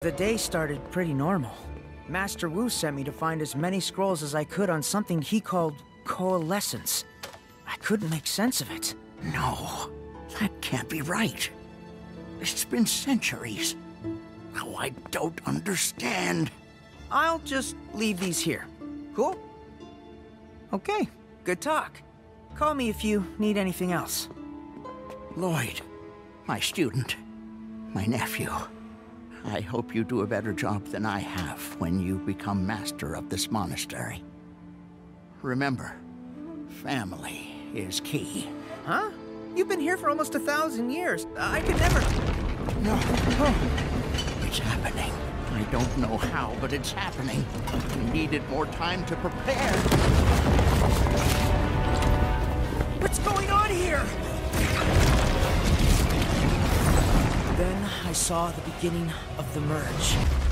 The day started pretty normal. Master Wu sent me to find as many scrolls as I could on something he called coalescence. I couldn't make sense of it. No, that can't be right. It's been centuries. Now I don't understand. I'll just leave these here. Cool? Okay, good talk. Call me if you need anything else. Lloyd, my student, my nephew. I hope you do a better job than I have when you become master of this monastery. Remember, family is key. Huh? You've been here for almost a thousand years. I could never... No, It's happening. I don't know how, but it's happening. We needed more time to prepare. What's going on here? Then I saw the beginning of the merge.